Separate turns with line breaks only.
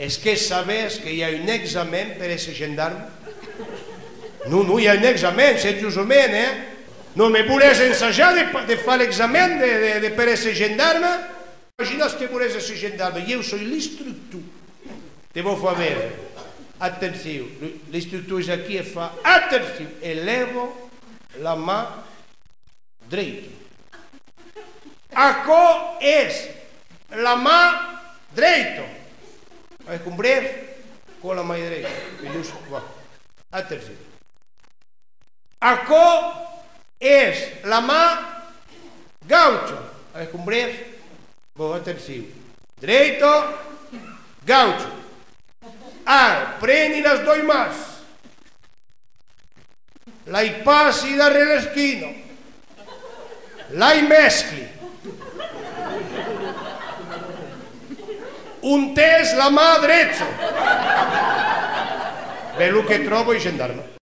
Est-ce que savez que hi ha un examen per a ser gendarme? No, no, hi ha un examen, c'est du semaine, hein Non, mais voulez de, de faire l'examen de, de, de, per a ser gendarme? ce que voulez ces gendarmes. Je suis l'instructeur de vos faveurs. Attention, l'instructeur est qui et fa... attention. Elevo la mà dreta. À quoi est la mà Vai cumprir con la mà dreta. Atenció. Acó és la mà gaucho. Vai cumprir. Boa atenció. Direito, gaucho. Ah, prendi las doi más. La passi darre l'esquino. La mescli. Un test la mà dreta. Ve lo trovo i gendarme.